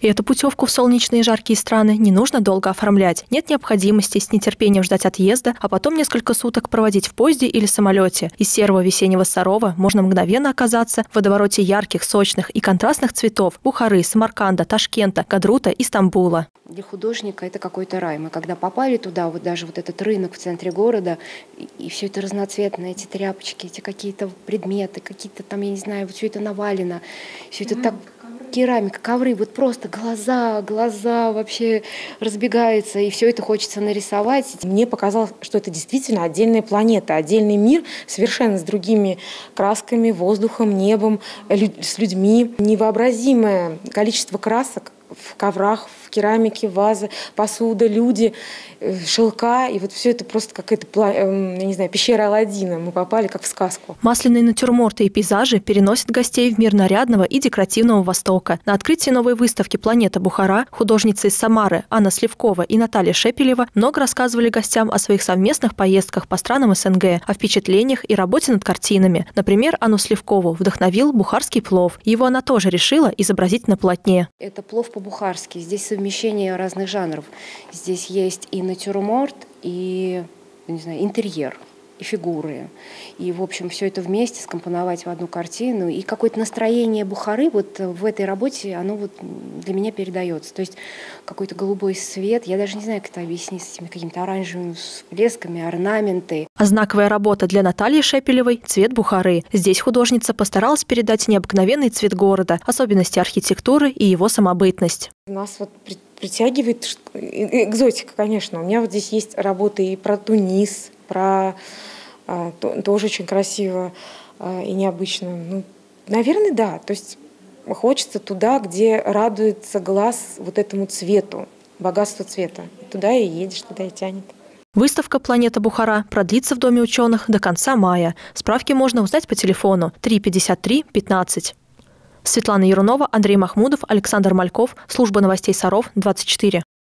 И эту путевку в солнечные жаркие страны не нужно долго оформлять. Нет необходимости с нетерпением ждать отъезда, а потом несколько суток проводить в поезде или самолете. Из серого весеннего Сарова можно мгновенно оказаться в водовороте ярких, сочных и контрастных цветов Бухары, Самарканда, Ташкента, Кадрута и Стамбула. Для художника это какой-то рай. Мы когда попали туда, вот даже вот этот рынок в центре города, и, и все это разноцветное, эти тряпочки, эти какие-то предметы, какие-то там, я не знаю, вот все это навалено, все это mm. так керамика, ковры, вот просто глаза, глаза вообще разбегаются, и все это хочется нарисовать. Мне показалось, что это действительно отдельная планета, отдельный мир, совершенно с другими красками, воздухом, небом, с людьми. Невообразимое количество красок в коврах, в керамике, вазы, посуда, люди, э, шелка. И вот все это просто какая-то, эм, я не знаю, пещера Алладина. Мы попали как в сказку. Масляные натюрморты и пейзажи переносят гостей в мир нарядного и декоративного Востока. На открытии новой выставки «Планета Бухара» художницы из Самары Анна Сливкова и Наталья Шепелева много рассказывали гостям о своих совместных поездках по странам СНГ, о впечатлениях и работе над картинами. Например, Анну Сливкову вдохновил бухарский плов. Его она тоже решила изобразить на полотне. Это плов по-бухарски. Здесь совмещение разных жанров. Здесь есть и натюрморт, и не знаю, интерьер и фигуры. И, в общем, все это вместе скомпоновать в одну картину. И какое-то настроение Бухары вот в этой работе, оно вот для меня передается. То есть какой-то голубой свет, я даже не знаю, как это объяснить, с этими какими-то оранжевыми всплесками, орнаменты. А знаковая работа для Натальи Шепелевой – цвет Бухары. Здесь художница постаралась передать необыкновенный цвет города, особенности архитектуры и его самобытность. Нас вот притягивает экзотика, конечно. У меня вот здесь есть работы и про Тунис, про а, тоже очень красиво а, и необычно. Ну, наверное, да. То есть хочется туда, где радуется глаз вот этому цвету, богатству цвета. Туда и едешь, туда и тянет. Выставка «Планета Бухара» продлится в Доме ученых до конца мая. Справки можно узнать по телефону 353 15. Светлана Ярунова, Андрей Махмудов, Александр Мальков, служба новостей Саров, 24.